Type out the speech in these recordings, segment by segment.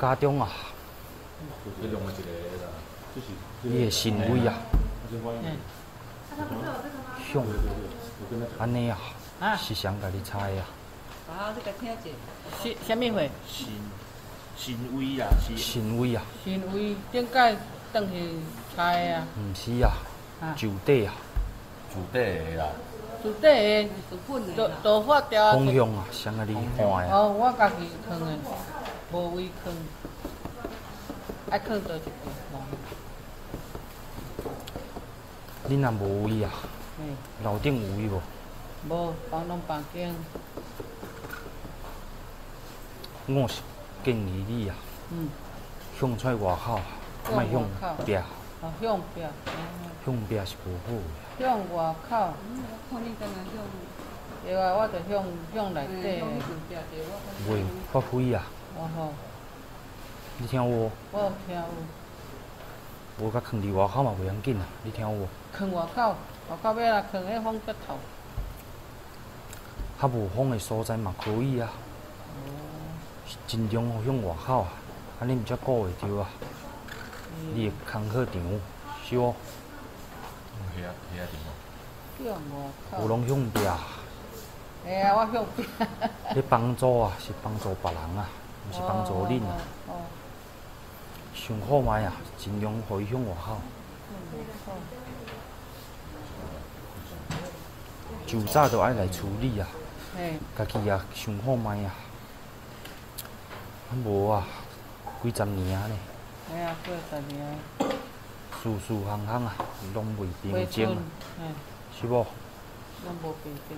家中啊，你的行为啊，嗯，向安尼啊，啊，是谁甲你猜啊？啊，你甲听者。是什么会？行行为啊，是行为啊，行为顶届转去猜啊，毋是啊，啊，就地啊，主底的啦，厝底的是本都的啦。都发条。方向啊，谁甲你看啊？哦，我家己囥的，无位囥，爱囥倒一个。恁若无位啊，嘿，楼顶有位无？无房拢房间，我是建议你啊，嗯，向出外口莫向壁，啊向壁，嗯向壁是无好的。向外口，嗯我看你敢若向，对啊，我就向向内嗯，底着我看。袂发挥啊！哦吼，你听有无？我有听有，无甲囥伫外口嘛袂要紧啊！你听有无？囥外口，外口要来囥迄风骨头。较无风的所在嘛可以啊，是尽量向外口啊，安尼毋则顾会着啊。你的工课场是无？遐遐地方，向外口。有拢向壁，哎呀，我向壁。你帮助啊是帮助别人啊，毋是帮助恁啊。哦。哦上好歹啊，尽量互伊向外口。就早就爱来处理啊，嘿，家己啊想好歹啊。啊无啊，几十年啊呢，哎呀，过十年，事事行行啊，拢袂平袂静，啊，嘿，是无？拢无平静，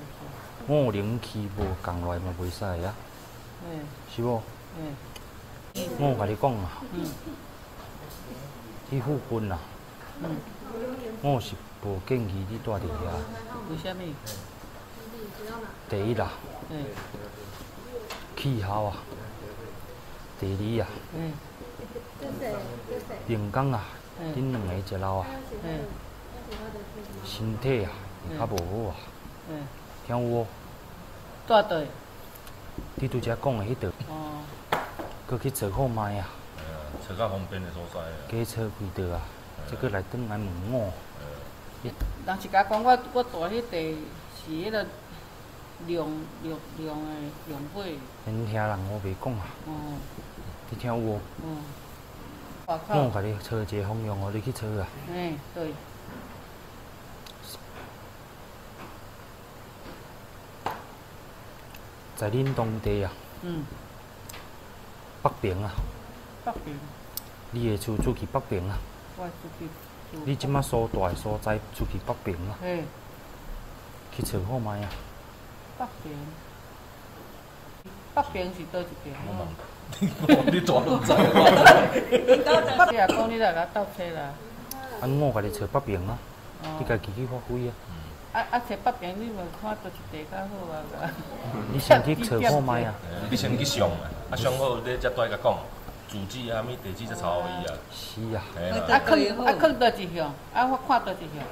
五零气无共来嘛袂使啊，嘿，是无？嘿，我甲你讲啊，嗯。去附近啊，嗯，我是无建议你住伫遐。为虾米？第一啦，嘿，气候啊；第二啊，嘿，平工啊，嘿，恁两个一老啊，嘿，身体啊会较无好啊，嘿，听有无？住对，你拄则讲的迄道，哦，搁去找好卖啊，哎呀，找较方便的所在啊，加找几道啊，再搁来转来问我，人是甲讲我我住迄地是迄个量量量的量尾，恁听人我袂讲啊，哦，你听有无？嗯，外我口，甲你找一个方向，互你去找啊。嘿，对，在恁当地啊，嗯，北平啊，北平，你的厝出去北平啊，我出去住，你即马所住的所在出去北平啊，嘿，去找好卖啊。北平，北平是倒一边？我嘛，你大拢知啊，北边讲你来甲斗车啦，啊，我甲你找北平啊，哦。你家己去发挥啊。啊啊，找北边你无看倒一地较好啊？你先去找好歹啊。你先去上啊，啊上好你才蹛甲讲，住址啊、物地址才抄伊啊，是啊，嘿啊，啦，囥啊囥倒一项，啊我看倒一项。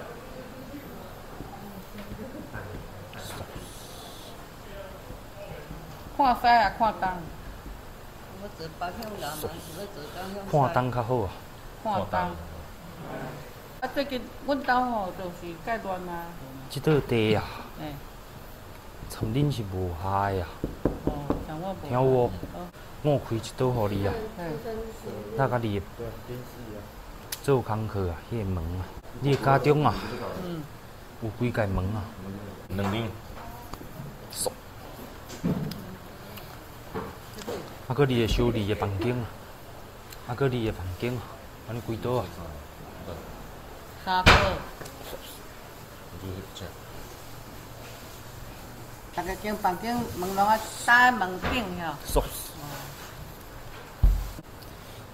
看西啊，看东，我坐北向南嘛，是要坐东向西。看灯较好啊。看东。啊，最近阮兜吼就是介乱啊，即块地啊，诶，参恁是无害啊。听，我。听我有开一道互你啊，嘿，那甲你做工课啊，迄个门啊，你的家中啊嗯，有几间门啊？两零，啊，搁你的修理的房间啊，啊，搁你的房间啊，安尼几多啊？三个，大家间房间门拢啊搭在门顶遐。熟。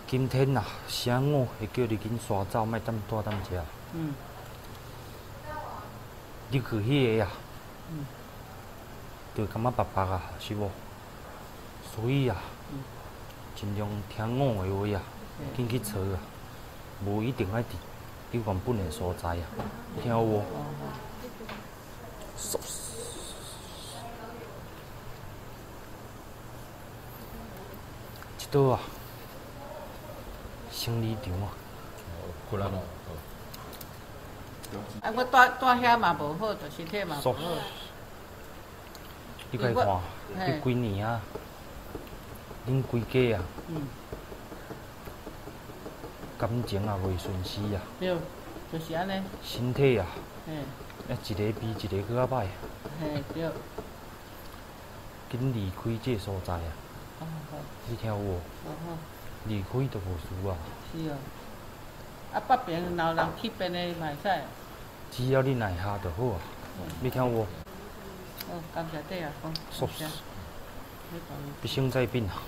今天啊，啥我会叫你紧刷走，莫踮蹛踮遮。嗯，你去迄个啊，嗯就感觉白白啊，是无？所以啊，嗯尽量听我的话啊，紧去找啊，无一定爱伫你原本的所在啊，听有无？一道啊，生理场啊，困难咯。啊，我住住遐嘛无好，就身体嘛无好。你快看，嘿你几年啊？恁规家啊，嗯，感情也袂顺时啊，对，就是安尼。身体啊，嘿，啊一个比一个搁较歹，嘿，对。紧离开这所在啊！好好你听有无？好好，离开就无事啊，是哦。啊，北边若有人去边的嘛会使。只要你耐下就好啊！你听有无？哦，感谢你啊，讲。谢你讲必胜在变啊！